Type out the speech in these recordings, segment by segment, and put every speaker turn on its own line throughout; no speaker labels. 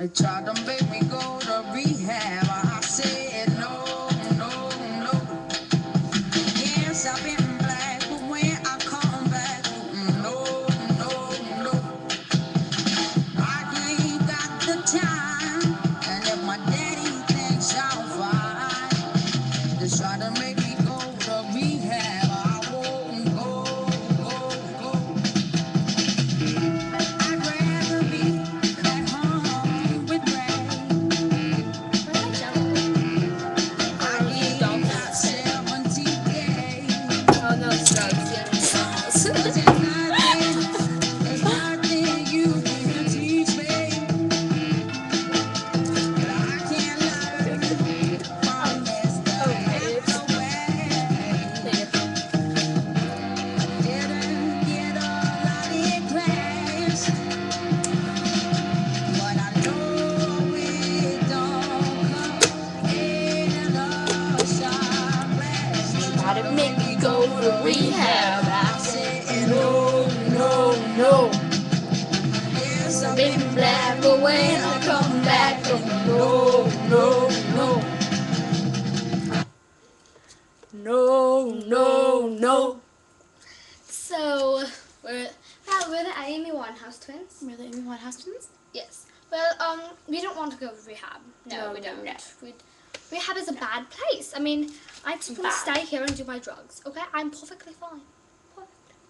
They tried to make me go to rehab. To make me go to rehab. I said
No, no, no.
Yes,
I've been black, but when I come back, oh, no, no, no. No, no, no.
So we're well, we're the Amy Winehouse twins.
We're the Amy Winehouse twins?
Yes. Well, um, we don't want to go to rehab. No,
No,
we don't.
no.
We, rehab is a bad place. I mean, I just want to stay here and do my drugs. Okay, I'm perfectly fine.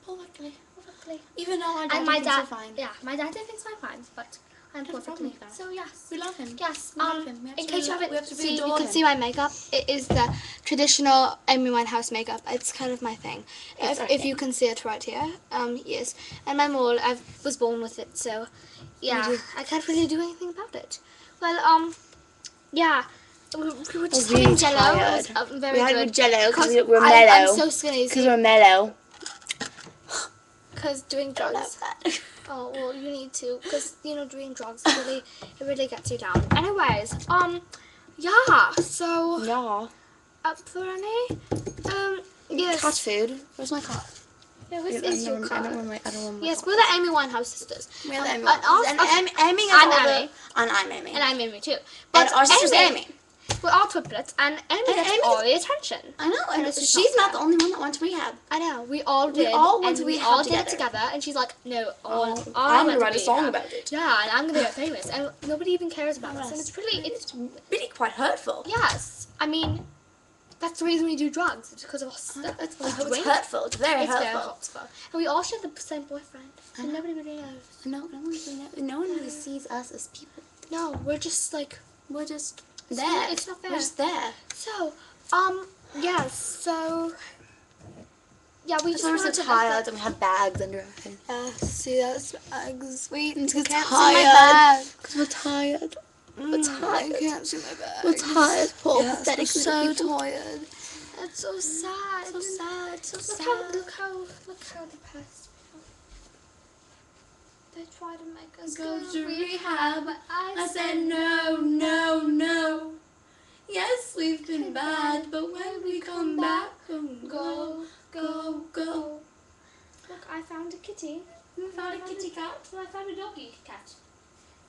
Perfectly.
Perfectly.
Even though I don't
And my dad,
so fine.
yeah, my dad thinks I'm fine, but I'm perfectly.
that.
So yes.
We love him.
Yes.
We love
um,
him. We
in case you haven't seen, you can
him.
see my makeup. It is the traditional Amy Winehouse makeup. It's kind of my thing. If, if
thing.
you can see it right here, um, yes. And my mole, I was born with it, so yeah. I can't really do anything about it. Well, um, yeah. We, we were just
really
having Jello. It was, um, very
We had
good.
Jello because we're
I-
mellow.
I'm so skinny.
Because we're mellow.
Because doing drugs. Oh well, you need to, because you know doing drugs really it really gets you down. Anyways, um, yeah. So
yeah.
up for any? Um, yes.
Cat food. Where's my cat?
Yeah, this is your
rem- I don't
car.
remember. I don't remember.
Yes, we're the Amy Winehouse sisters.
We're the
Um,
Amy.
and ours-
and
us-
Amy, Amy is
I'm Amy.
And I'm Amy.
And I'm Amy too.
And our sister's Amy.
We're all triplets, and Amy
And
gets
Amy-
all the attention.
I know, and
is
she's
not
not the only one that went to rehab.
I know. We all
We
did.
all went
and
to
we
rehab
all did it
together.
and she's like, "No, all,
Oh, I'm gonna
to
write a song about it.
Yeah, and I'm gonna get famous, and nobody even cares about us, and it's really, it's
Really quite hurtful.
Yes, I mean, that's the reason we do drugs. It's because of us.
It's,
we
it's
drink.
hurtful. It's very
It's
hurtful.
hurtful. And we all share the same boyfriend. And nobody really knows.
No, no one, really no one really sees us as people.
No, we're just like
We're just
It's
there.
not- it's not
We're
fair.
just there.
so. Um. yeah, So. Yeah, we just
we're
wanted
tired and we have bags under our head.
Yeah. See, that's bags. Wait,
It's 'cause
can't see
tired.
my bag.
Because we're tired.
Mm,
tired.
I can't see my bag.
We're tired. Poor
Yes,
pathetic
we're so
people.
tired. That's so sad.
So sad. So
Look
sad.
how, look how, look how depressed we. They try to make us
Go
go,
to rehab.
rehab. I,
I said no, no, no. Yes, we've been
Been
bad, but when we come back, um, go, go, go.
Look, I found a kitty.
We found a kitty cat.
Well, I found a doggy cat.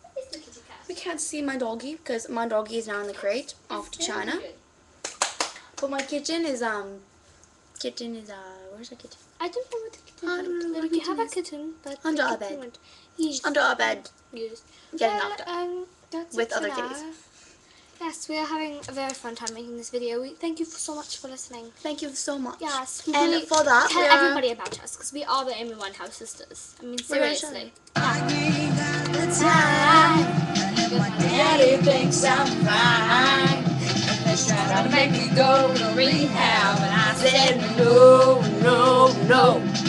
What is the kitty cat?
We can't see my doggy because my doggy is now in the crate off to China.
good.
But my kitchen is um, kitchen is uh, where's the kitchen?
I don't know what the kitten
I don't know what
We
the
have a
kitten
kitten, but
Under
the
our
kitten
bed.
went- Yes.
Under our bed.
Yes.
Getting
Well,
knocked up.
um,
With other kitties.
Yes, we are having a very fun time making this video. We thank you so much for listening.
Thank you so much.
Yes,
And
really
for that,
tell
we are-
everybody about us because we are the Amy Winehouse sisters. I mean, seriously.
I ain't got the time. And if my daddy thinks I'm fine,
They tried to make me go to rehab, and I said no, no, no.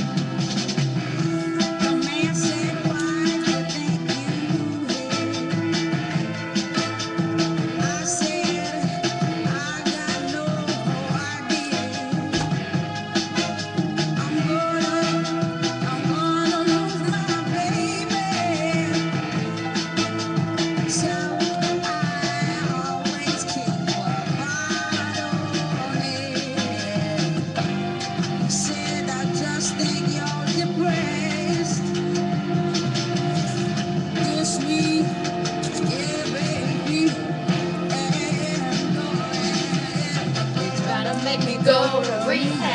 Go to